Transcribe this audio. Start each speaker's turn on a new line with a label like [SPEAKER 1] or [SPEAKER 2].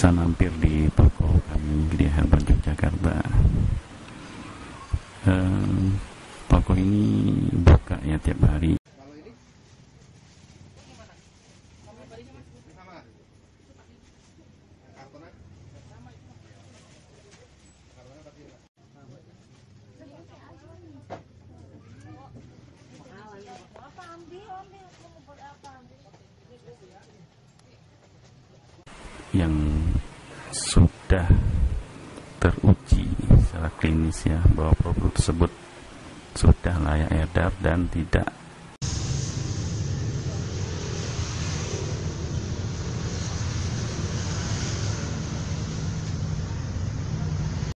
[SPEAKER 1] bisa mampir di toko kami di Herban Yogyakarta. Eh, toko ini buka ya tiap hari. yang sudah teruji secara klinis ya bahwa produk tersebut sudah layak edar dan tidak